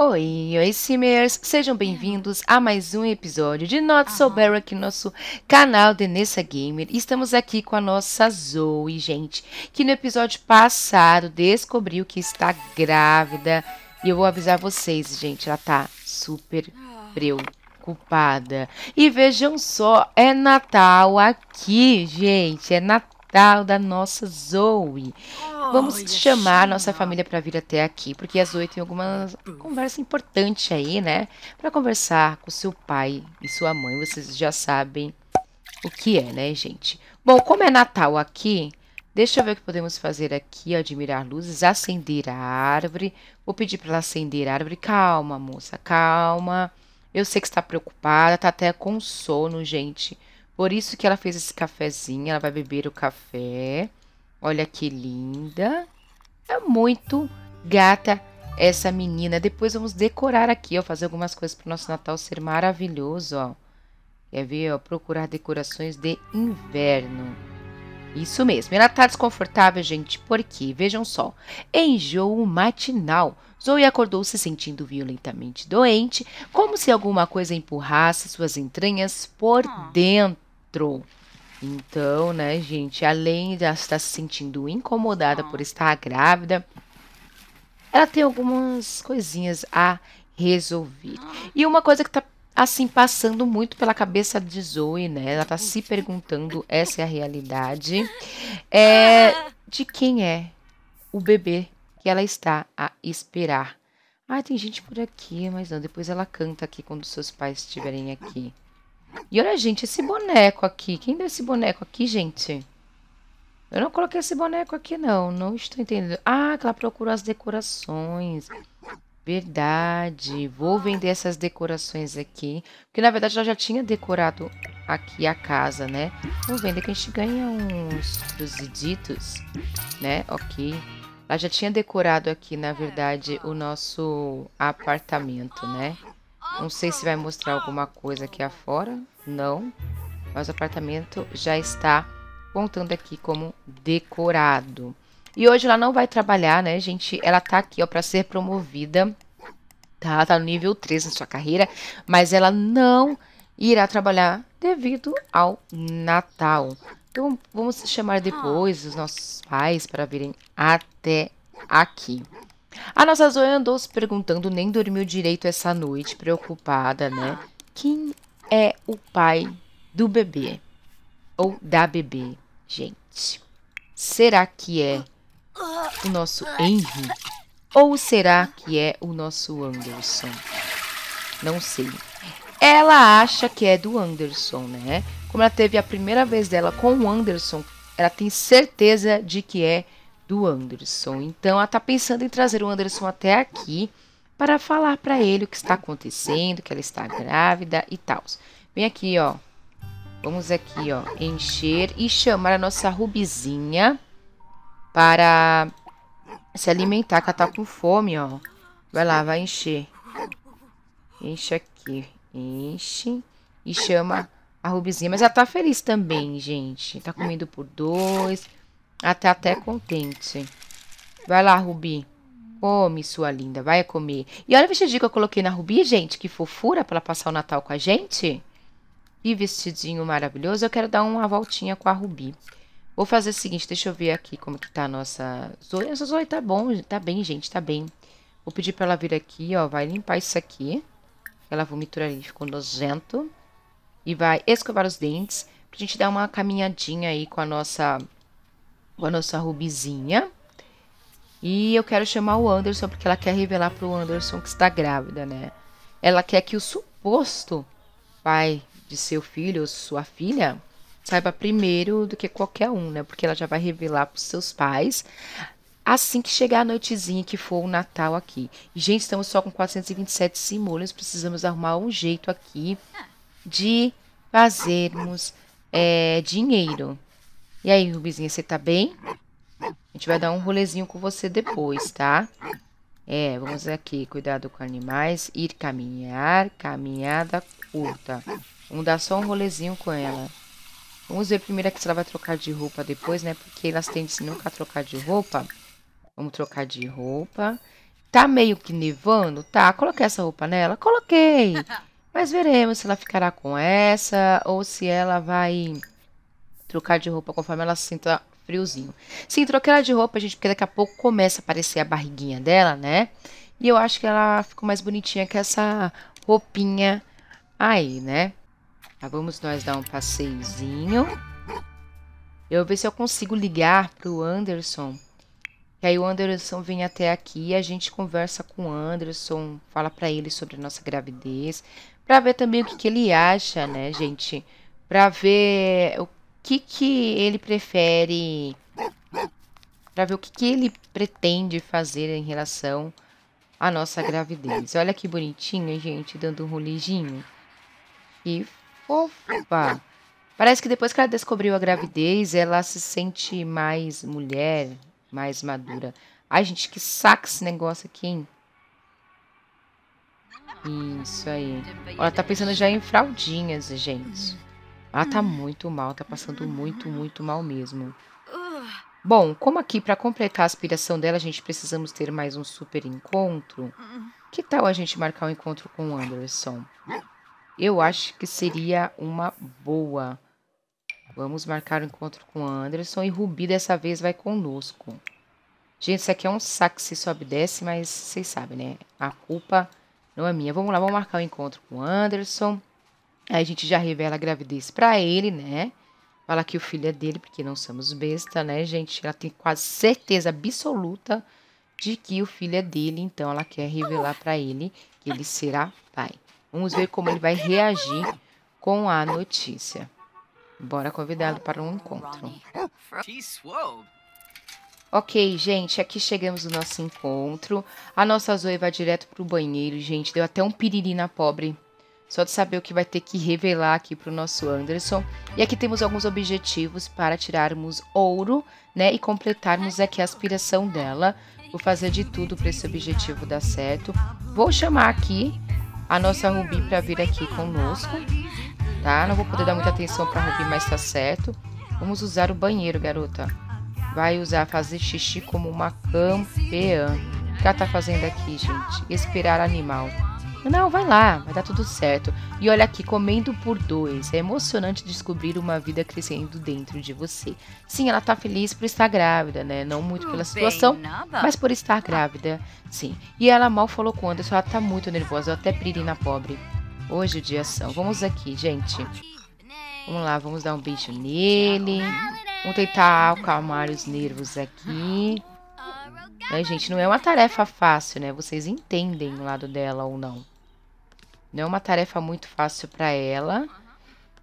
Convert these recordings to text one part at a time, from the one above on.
Oi, oi, Simmers! Sejam bem-vindos a mais um episódio de Not So Better aqui no nosso canal de Nessa Gamer. Estamos aqui com a nossa Zoe, gente, que no episódio passado descobriu que está grávida. E eu vou avisar vocês, gente, ela tá super preocupada. E vejam só, é Natal aqui, gente, é Natal Natal da nossa Zoe. Vamos chamar a nossa família para vir até aqui, porque a Zoe tem alguma conversa importante aí, né? Para conversar com seu pai e sua mãe. Vocês já sabem o que é, né, gente? Bom, como é Natal aqui, deixa eu ver o que podemos fazer aqui. Admirar luzes, acender a árvore. Vou pedir para ela acender a árvore. Calma, moça, calma. Eu sei que está preocupada, tá até com sono, gente. Por isso que ela fez esse cafezinho. Ela vai beber o café. Olha que linda. É muito gata essa menina. Depois vamos decorar aqui, ó. Fazer algumas coisas para o nosso Natal ser maravilhoso, ó. Quer ver, ó? Procurar decorações de inverno. Isso mesmo. Ela tá desconfortável, gente, porque, vejam só, enjoo matinal. Zoe acordou se sentindo violentamente doente, como se alguma coisa empurrasse suas entranhas por ah. dentro entrou. Então, né, gente, além de estar se sentindo incomodada por estar grávida, ela tem algumas coisinhas a resolver. E uma coisa que tá assim passando muito pela cabeça de Zoe, né? Ela tá se perguntando, essa é a realidade, é de quem é o bebê que ela está a esperar. Ah, tem gente por aqui, mas não, depois ela canta aqui quando seus pais estiverem aqui. E olha, gente, esse boneco aqui. Quem deu esse boneco aqui, gente? Eu não coloquei esse boneco aqui, não. Não estou entendendo. Ah, que ela procurou as decorações. Verdade. Vou vender essas decorações aqui. Porque, na verdade, ela já tinha decorado aqui a casa, né? Vamos vender que a gente ganha uns cruziditos, né? Ok. Ela já tinha decorado aqui, na verdade, o nosso apartamento, né? Não sei se vai mostrar alguma coisa aqui afora. Não. Mas o apartamento já está contando aqui como decorado. E hoje ela não vai trabalhar, né, gente? Ela tá aqui, ó, para ser promovida. Tá? Tá no nível 3 na sua carreira, mas ela não irá trabalhar devido ao Natal. Então, vamos chamar depois os nossos pais para virem até aqui. A nossa Zoe andou se perguntando, nem dormiu direito essa noite, preocupada, né? Quem é o pai do bebê? Ou da bebê, gente? Será que é o nosso Henry? Ou será que é o nosso Anderson? Não sei. Ela acha que é do Anderson, né? Como ela teve a primeira vez dela com o Anderson, ela tem certeza de que é do Anderson. Então ela está pensando em trazer o Anderson até aqui para falar para ele o que está acontecendo, que ela está grávida e tal. Vem aqui, ó. Vamos aqui, ó, encher e chamar a nossa Rubizinha para se alimentar, que ela tá com fome, ó. Vai lá, vai encher. Enche aqui. Enche e chama a Rubizinha. Mas ela tá feliz também, gente. Tá comendo por dois. Até até contente. Vai lá, Rubi. Come, sua linda. Vai comer. E olha o vestidinho que eu coloquei na Rubi, gente. Que fofura para ela passar o Natal com a gente. Que vestidinho maravilhoso. Eu quero dar uma voltinha com a Rubi. Vou fazer o seguinte, deixa eu ver aqui como que tá a nossa Zoe. Essa Zoe tá bom, tá bem, gente, tá bem. Vou pedir pra ela vir aqui, ó, vai limpar isso aqui. Ela vomitou ali, ficou nojento. E vai escovar os dentes, pra gente dar uma caminhadinha aí com a nossa com a nossa Rubizinha. E eu quero chamar o Anderson porque ela quer revelar para o Anderson que está grávida, né? Ela quer que o suposto pai de seu filho ou sua filha saiba primeiro do que qualquer um, né? Porque ela já vai revelar para os seus pais assim que chegar a noitezinha que for o Natal aqui. Gente, estamos só com 427 simulhos, precisamos arrumar um jeito aqui de fazermos é, dinheiro. E aí, Rubizinha, você tá bem? A gente vai dar um rolezinho com você depois, tá? É, vamos aqui, cuidado com animais, ir caminhar, caminhada curta. Vamos dar só um rolezinho com ela. Vamos ver primeiro aqui se ela vai trocar de roupa depois, né? Porque elas tendem nunca a trocar de roupa. Vamos trocar de roupa. Tá meio que nevando? Tá, coloquei essa roupa nela? Coloquei. Mas veremos se ela ficará com essa ou se ela vai trocar de roupa conforme ela sinta friozinho. Sim, troquei ela de roupa, gente, porque daqui a pouco começa a aparecer a barriguinha dela, né? E eu acho que ela ficou mais bonitinha que essa roupinha aí, né? Tá, vamos nós dar um passeiozinho. Eu vou ver se eu consigo ligar pro Anderson. E aí o Anderson vem até aqui, a gente conversa com o Anderson, fala para ele sobre a nossa gravidez, para ver também o que, que ele acha, né, gente? Para ver o que que ele prefere, para ver o que que ele pretende fazer em relação à nossa gravidez. Olha que bonitinha, gente, dando um rolijinho. Que fofa. Parece que depois que ela descobriu a gravidez, ela se sente mais mulher, mais madura. Ai, gente, que saco esse negócio aqui, hein? Isso aí. Ela tá pensando já em fraldinhas, gente. Ela tá muito mal, tá passando muito, muito mal mesmo. Bom, como aqui para completar a aspiração dela, a gente precisamos ter mais um super encontro. Que tal a gente marcar um encontro com o Anderson? Eu acho que seria uma boa. Vamos marcar o um encontro com o Anderson e Rubi dessa vez vai conosco. Gente, isso aqui é um saco se sobe e desce, mas vocês sabem, né? A culpa não é minha. Vamos lá, vamos marcar o um encontro com o Anderson. Aí a gente já revela a gravidez pra ele, né? Fala que o filho é dele, porque não somos besta, né, gente? Ela tem quase certeza absoluta de que o filho é dele, então ela quer revelar para ele que ele será pai. Vamos ver como ele vai reagir com a notícia. Bora convidá-lo para um encontro. Ok, gente, aqui chegamos no nosso encontro. A nossa Zoe vai direto pro banheiro, gente. Deu até um piriri na pobre. Só de saber o que vai ter que revelar aqui pro nosso Anderson. E aqui temos alguns objetivos para tirarmos ouro, né? E completarmos aqui a aspiração dela. Vou fazer de tudo para esse objetivo dar certo. Vou chamar aqui a nossa Ruby para vir aqui conosco, tá? Não vou poder dar muita atenção para Ruby, mas tá certo. Vamos usar o banheiro, garota. Vai usar fazer xixi como uma campeã. O que ela tá fazendo aqui, gente? Esperar animal. Não, vai lá, vai dar tudo certo. E olha aqui, comendo por dois. É emocionante descobrir uma vida crescendo dentro de você. Sim, ela tá feliz por estar grávida, né? Não muito pela situação, mas por estar grávida, sim. E ela mal falou com o Anderson, ela tá muito nervosa, até na pobre. Hoje o dia são. Vamos aqui, gente. Vamos lá, vamos dar um beijo nele. Vamos tentar acalmar os nervos aqui. Né, gente, não é uma tarefa fácil, né? Vocês entendem o lado dela ou não. Não é uma tarefa muito fácil para ela.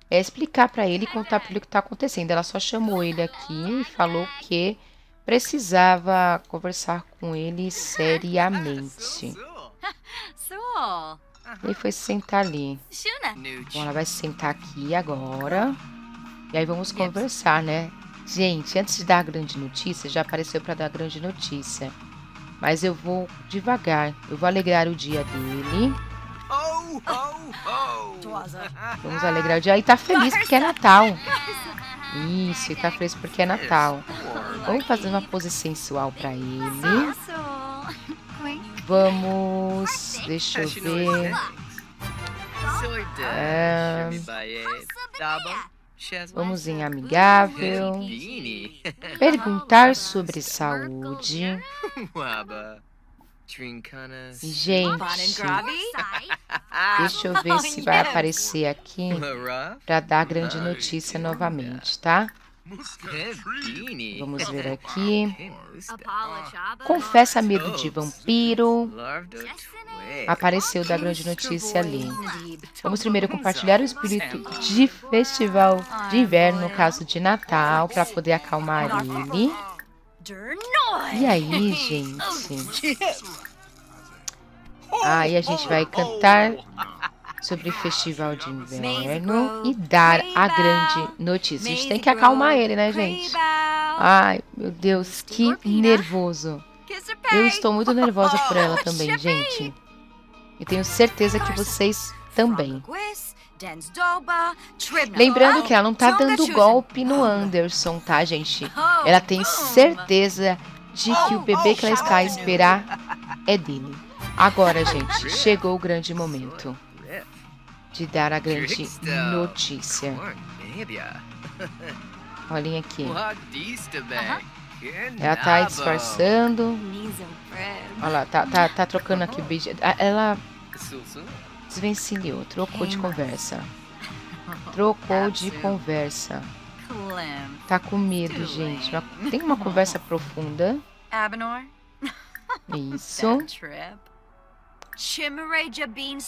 É explicar para ele e contar para ele o que está acontecendo. Ela só chamou ele aqui e falou que precisava conversar com ele seriamente. Ele foi se sentar ali. Bom, ela vai se sentar aqui agora. E aí vamos conversar, né? Gente, antes de dar a grande notícia, já apareceu para dar a grande notícia. Mas eu vou devagar. Eu vou alegrar o dia dele. Vamos alegrar o dia. E tá feliz porque é Natal. Isso, e tá feliz porque é Natal. Vamos fazer uma pose sensual para ele. Vamos. Deixa eu ver. É... Vamos em amigável. Perguntar sobre saúde. Gente, deixa eu ver se vai aparecer aqui para dar a grande notícia novamente, tá? Vamos ver aqui. Confessa medo de vampiro. Apareceu da grande notícia ali. Vamos primeiro compartilhar o espírito de festival de inverno, no caso de Natal, para poder acalmar ele. E aí, gente? Aí a gente vai cantar sobre o festival de inverno e dar a grande notícia. A gente tem que acalmar ele, né, gente? Ai, meu Deus, que nervoso. Eu estou muito nervosa por ela também, gente. E tenho certeza que vocês também. Lembrando que ela não tá dando golpe no Anderson, tá, gente? Ela tem certeza de que o bebê que ela está a esperar é dele. Agora, gente, chegou o grande momento de dar a grande notícia. Olhem aqui. Ela tá disfarçando. Olha lá, tá, tá, tá trocando aqui o beijo. Ah, ela desvencilhou, trocou de conversa. Trocou de conversa. Tá com medo, gente. Tem uma conversa profunda. Isso.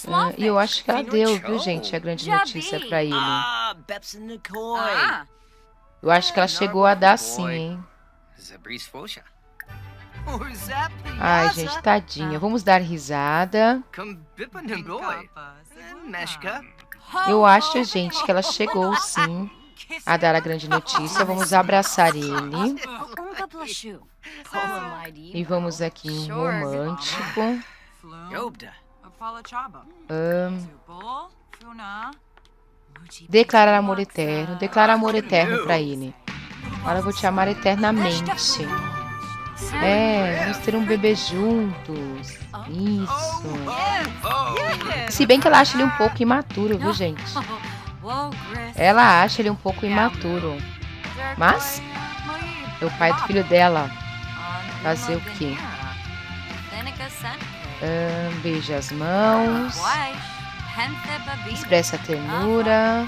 Uh, e eu acho que ela deu, viu, gente, a grande notícia pra ele. Ah, eu acho que ela chegou a dar sim, hein. Ai, gente, tadinha. Vamos dar risada. Eu acho, gente, que ela chegou sim a dar a grande notícia. Vamos abraçar ele. E vamos aqui em romântico. Um, declarar amor eterno. Declarar amor eterno para ele. Agora eu vou te amar eternamente. É, vamos ter um bebê juntos. Isso. Se bem que ela acha ele um pouco imaturo, viu, gente? Ela acha ele um pouco imaturo. Mas é o pai do filho dela. Fazer o quê? Um, beija as mãos. Expressa ternura.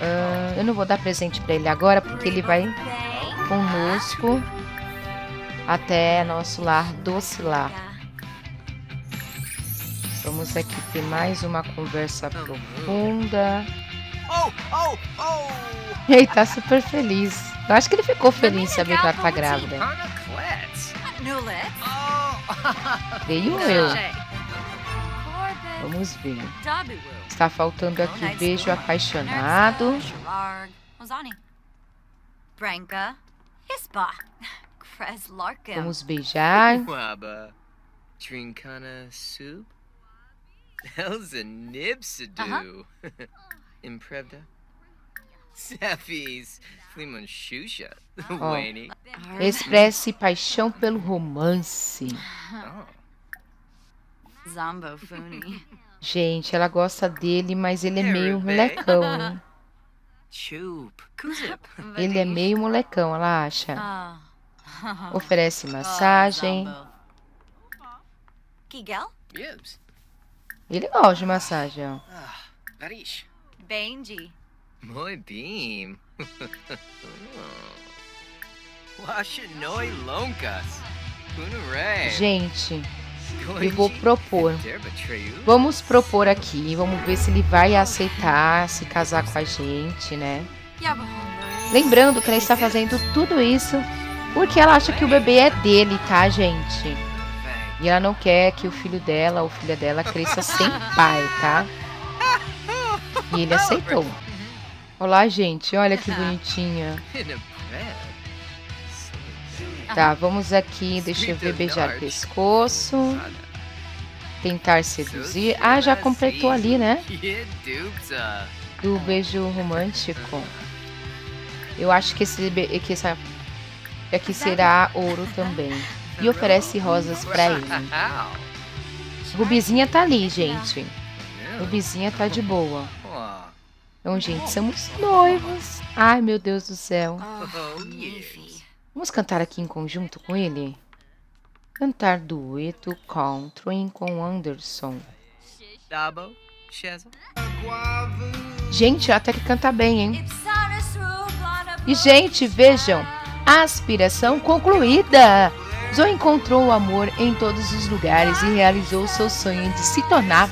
Uh, eu não vou dar presente para ele agora porque ele vai conosco até nosso lar docilar. Vamos aqui ter mais uma conversa profunda. E ele tá super feliz. Eu acho que ele ficou feliz em saber que ela tá grávida. Veio eu. Vamos ver. Está faltando aqui beijo apaixonado. Vamos beijar. Trincana soup? Elza Nibsadu. Imprevda. Sefis. Wayne. Expresse paixão pelo romance. Funi. Gente, ela gosta dele, mas ele é meio molecão, hein? Ele é meio molecão, ela acha. Ah. Oferece massagem. Ele gosta de massagem, ó. Benji. Muy bem. Gente, eu vou propor. Vamos propor aqui, vamos ver se ele vai aceitar se casar com a gente, né? Lembrando que ela está fazendo tudo isso porque ela acha que o bebê é dele, tá, gente? E ela não quer que o filho dela ou filha dela cresça sem pai, tá? E ele aceitou. Olá, gente. Olha que bonitinha. Tá, vamos aqui. Deixa eu ver. Beijar pescoço. Tentar seduzir. Ah, já completou ali, né? Do beijo romântico. Eu acho que esse, que essa aqui será ouro também. E oferece rosas para ele. Rubizinha tá ali, gente. Rubizinha tá de boa. Então, gente, somos noivos. Ai, meu Deus do céu. Vamos cantar aqui em conjunto com ele? Cantar dueto country com Anderson. Gente, até que canta bem, hein? E, gente, vejam. Aspiração concluída. Zoe encontrou o amor em todos os lugares e realizou seu sonho de se tornar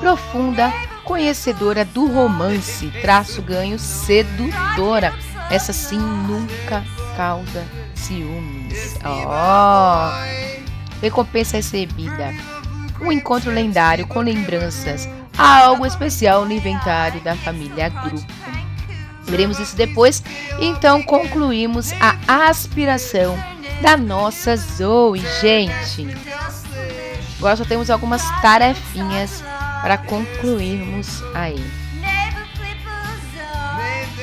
profunda conhecedora do romance, traço ganho sedutora. Essa sim nunca causa ciúmes. Oh! Recompensa recebida. Um encontro lendário com lembranças. Algo especial no inventário da família Grupo. Veremos isso depois. Então concluímos a aspiração da nossa Zoe, gente. Agora só temos algumas tarefinhas para concluirmos aí.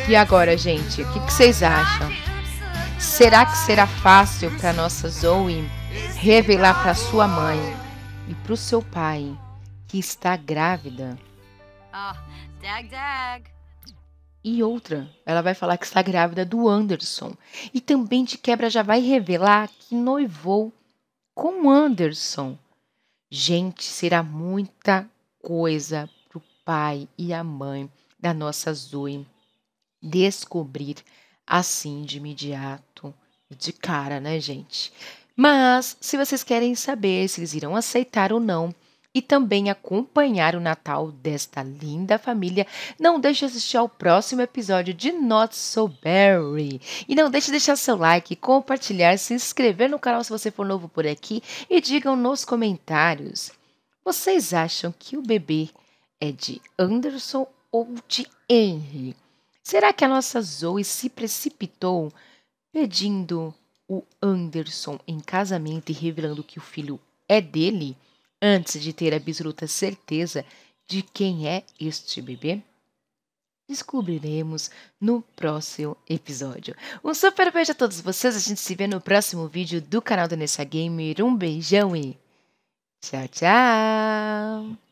E agora, gente, o que, que vocês acham? Será que será fácil para nossa Zoe revelar para sua mãe e para o seu pai que está grávida? Dag. E outra, ela vai falar que está grávida do Anderson. E também de quebra já vai revelar que noivou com o Anderson. Gente, será muita coisa pro pai e a mãe da nossa Zoe descobrir assim de imediato, de cara, né, gente? Mas, se vocês querem saber se eles irão aceitar ou não, e também acompanhar o Natal desta linda família, não deixe de assistir ao próximo episódio de Not So Berry. E não deixe de deixar seu like, compartilhar, se inscrever no canal se você for novo por aqui e digam nos comentários. Vocês acham que o bebê é de Anderson ou de Henry? Será que a nossa Zoe se precipitou pedindo o Anderson em casamento e revelando que o filho é dele? antes de ter absoluta certeza de quem é este bebê? Descobriremos no próximo episódio. Um super beijo a todos vocês. A gente se vê no próximo vídeo do canal da Nessa Gamer. Um beijão e tchau, tchau!